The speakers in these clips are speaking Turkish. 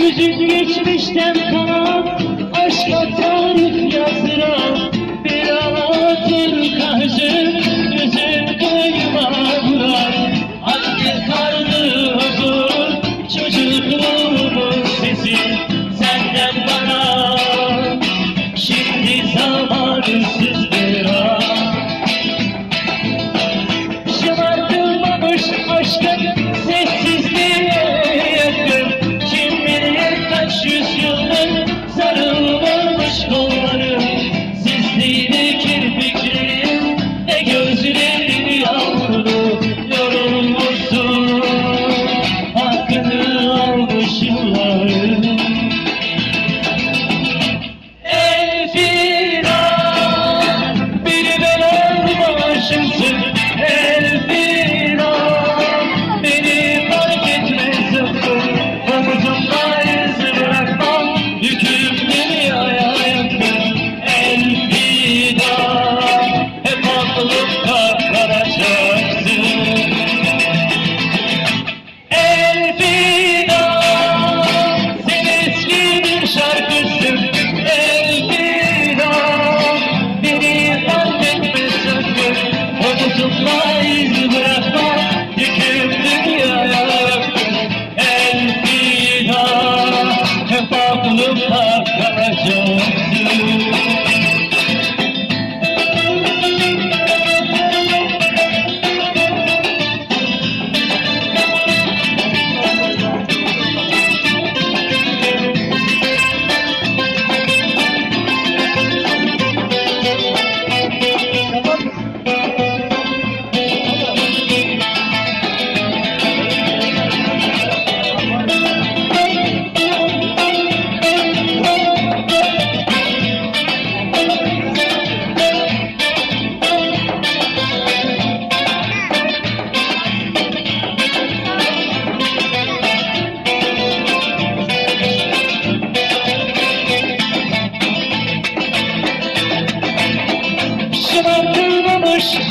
Yüzün geçmişten kalan aşka tarif yazdıran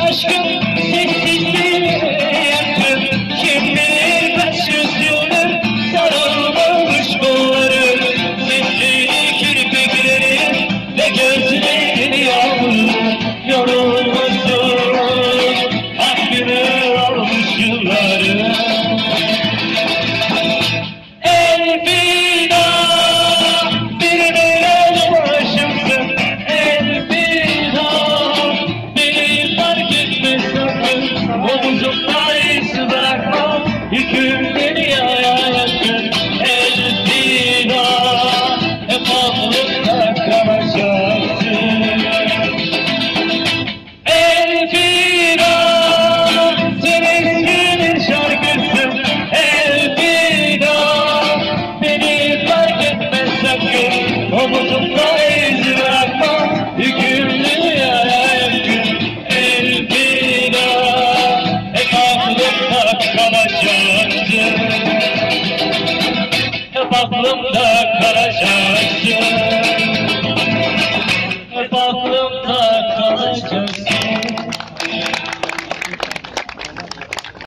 Krishna.